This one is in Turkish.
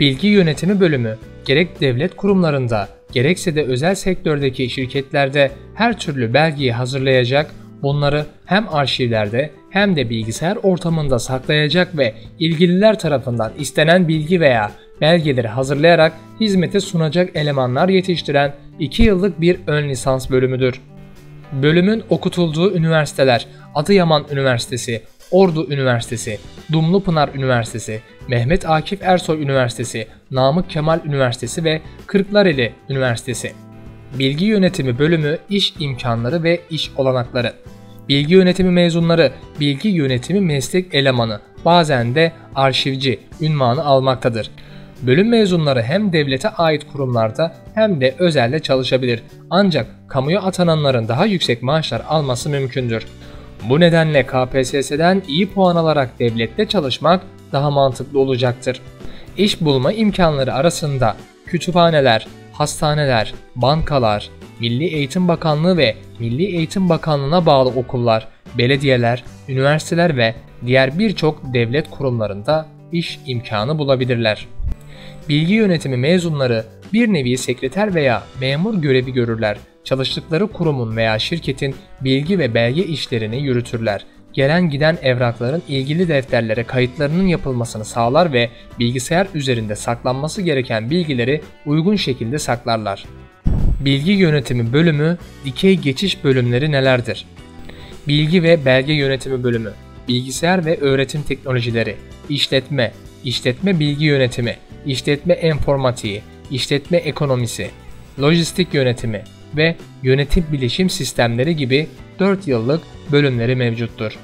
Bilgi Yönetimi Bölümü gerek devlet kurumlarında gerekse de özel sektördeki şirketlerde her türlü belgeyi hazırlayacak, bunları hem arşivlerde hem de bilgisayar ortamında saklayacak ve ilgililer tarafından istenen bilgi veya belgeleri hazırlayarak hizmete sunacak elemanlar yetiştiren 2 yıllık bir ön lisans bölümüdür. Bölümün okutulduğu üniversiteler Adıyaman Üniversitesi, Ordu Üniversitesi, Dumlupınar Üniversitesi, Mehmet Akif Ersoy Üniversitesi, Namık Kemal Üniversitesi ve Kırklareli Üniversitesi. Bilgi Yönetimi Bölümü İş imkanları ve iş olanakları. Bilgi yönetimi mezunları bilgi yönetimi meslek elemanı, bazen de arşivci ünvanı almaktadır. Bölüm mezunları hem devlete ait kurumlarda hem de özelde çalışabilir. Ancak kamuya atananların daha yüksek maaşlar alması mümkündür. Bu nedenle KPSS'den iyi puan alarak devlette çalışmak daha mantıklı olacaktır. İş bulma imkanları arasında kütüphaneler, hastaneler, bankalar, Milli Eğitim Bakanlığı ve Milli Eğitim Bakanlığı'na bağlı okullar, belediyeler, üniversiteler ve diğer birçok devlet kurumlarında iş imkanı bulabilirler. Bilgi yönetimi mezunları bir nevi sekreter veya memur görevi görürler. Çalıştıkları kurumun veya şirketin bilgi ve belge işlerini yürütürler. Gelen giden evrakların ilgili defterlere kayıtlarının yapılmasını sağlar ve bilgisayar üzerinde saklanması gereken bilgileri uygun şekilde saklarlar. Bilgi yönetimi bölümü, dikey geçiş bölümleri nelerdir? Bilgi ve belge yönetimi bölümü, bilgisayar ve öğretim teknolojileri, işletme, işletme bilgi yönetimi, işletme enformatiği, işletme ekonomisi, lojistik yönetimi ve yönetim bilişim sistemleri gibi 4 yıllık bölümleri mevcuttur.